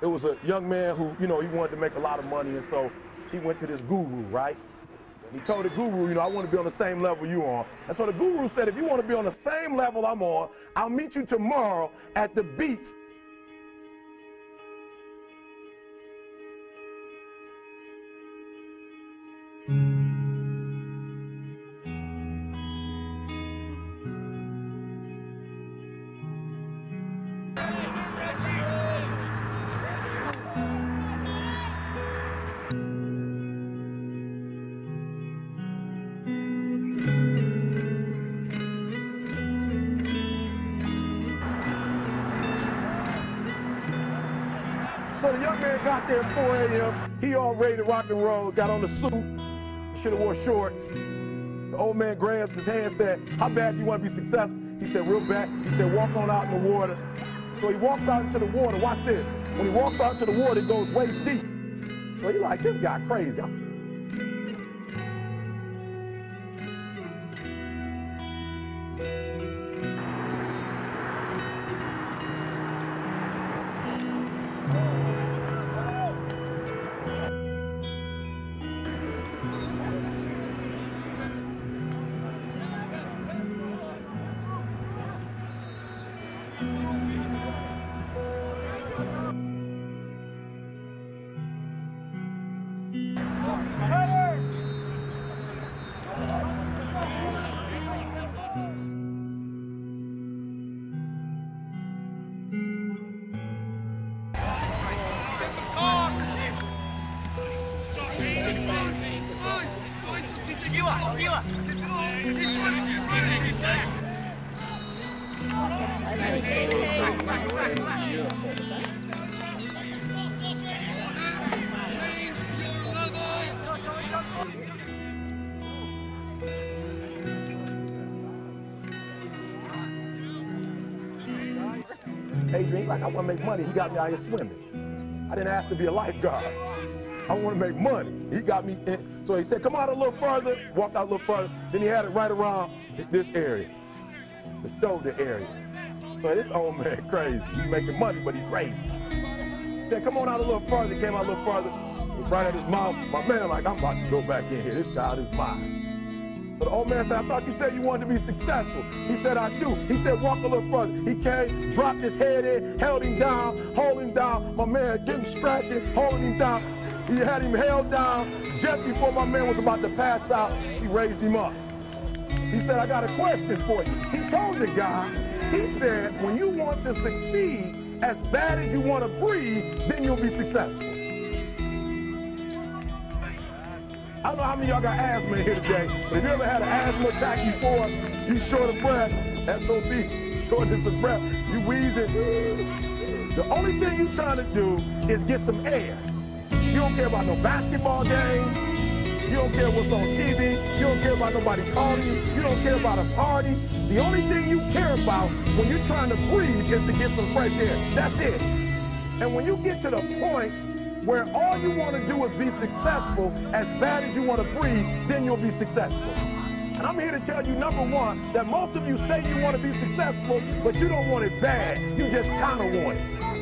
it was a young man who, you know, he wanted to make a lot of money, and so he went to this guru, right? He told the guru, you know, I want to be on the same level you on. And so the guru said, if you want to be on the same level I'm on, I'll meet you tomorrow at the beach. So the young man got there at 4 a.m. He all ready to rock and roll, got on the suit, should have wore shorts. The old man grabs his hand said, how bad do you want to be successful? He said, real bad. He said, walk on out in the water. So he walks out into the water. Watch this. When he walks out into the water, it goes waist deep. So he like, this guy crazy. Adrian, like, I want to make money. He got me out here swimming. I didn't ask to be a lifeguard. I want to make money. He got me in. So he said, come out a little further. Walked out a little further. Then he had it right around this area, the shoulder area. So this old man crazy. He's making money, but he crazy. He said, come on out a little further. Came out a little further. It was right at his mouth. My man like, I'm about to go back in here. This child is mine. So the old man said, I thought you said you wanted to be successful. He said, I do. He said, walk a little further. He came, dropped his head in, held him down, hold him down. My man didn't scratch scratching, holding him down. He had him held down. Just before my man was about to pass out, he raised him up. He said, I got a question for you. He told the guy, he said, when you want to succeed as bad as you want to breathe, then you'll be successful. I don't know how many y'all got asthma here today, but if you ever had an asthma attack before, you short of breath, SOB, shortness of breath, you wheezing. The only thing you trying to do is get some air. You don't care about no basketball game. You don't care what's on TV. You don't care about nobody calling you. You don't care about a party. The only thing you care about when you're trying to breathe is to get some fresh air. That's it. And when you get to the point where all you want to do is be successful as bad as you want to breathe, then you'll be successful. And I'm here to tell you, number one, that most of you say you want to be successful, but you don't want it bad. You just kind of want it.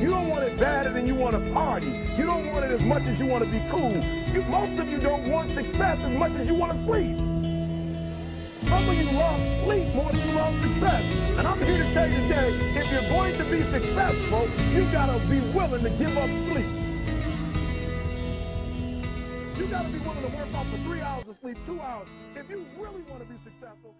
You don't want it badder than you want to party. You don't want it as much as you want to be cool. You, most of you don't want success as much as you want to sleep. Some of you love sleep more than you love success. And I'm here to tell you today, if you're going to be successful, you got to be willing to give up sleep. You got to be willing to work off for three hours of sleep, two hours. If you really want to be successful,